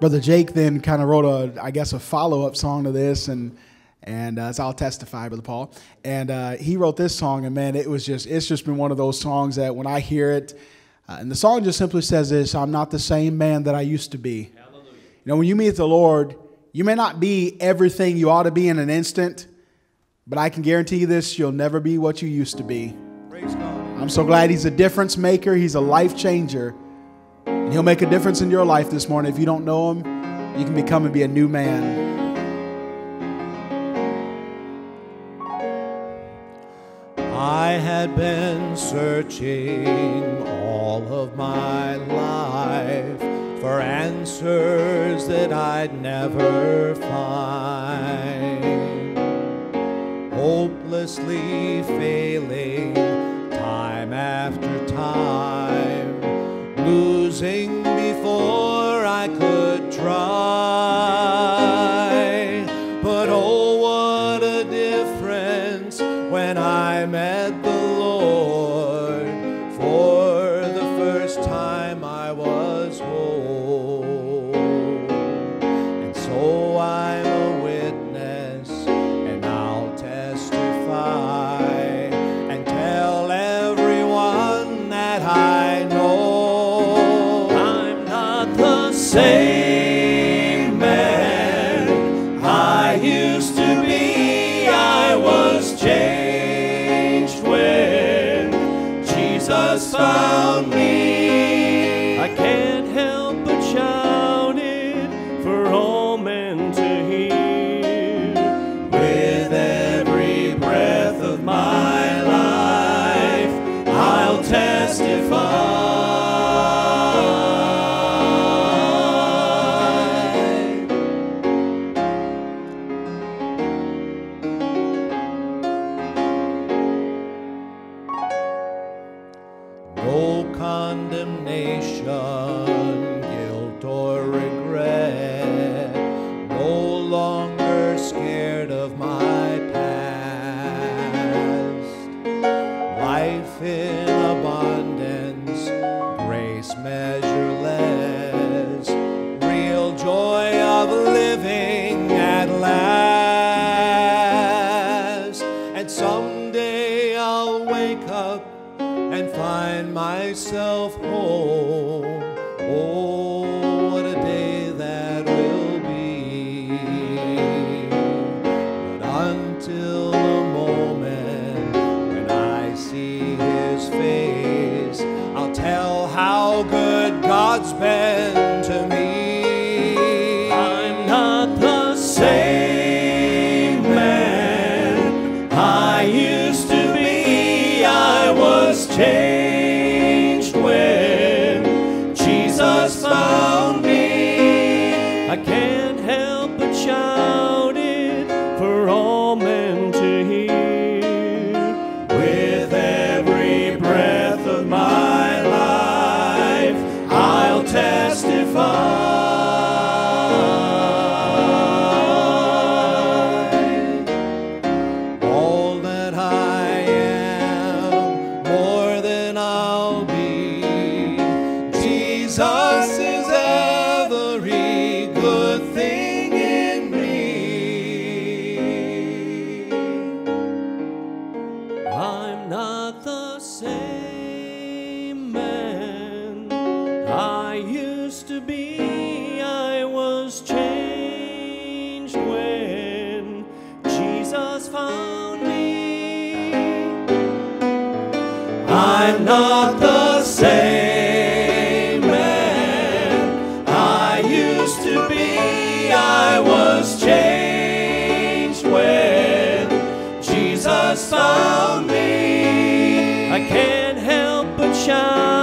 Brother Jake then kind of wrote a, I guess, a follow up song to this, and and uh, so I'll testify, Brother Paul. And uh, he wrote this song, and man, it was just, it's just been one of those songs that when I hear it, uh, and the song just simply says this: "I'm not the same man that I used to be." Hallelujah. You know, when you meet the Lord, you may not be everything you ought to be in an instant, but I can guarantee you this: you'll never be what you used to be. I'm so glad He's a difference maker. He's a life changer. And he'll make a difference in your life this morning. If you don't know him, you can become and be a new man. I had been searching all of my life for answers that I'd never find. Hopelessly failing time after time losing before I could try. But oh, what a difference when I met the Lord. Used to be. I was changed when Jesus found me. I can't help but shout it for all men to hear. With every breath of my life, I'll testify. Condemnation, guilt, or regret. And find myself home. Oh, what a day that will be. But until the moment when I see his face, I'll tell how good God's been help but shout same man I used to be. I was changed when Jesus found me. I'm not the same man I used to be. I was changed when Jesus found me can't help but shine.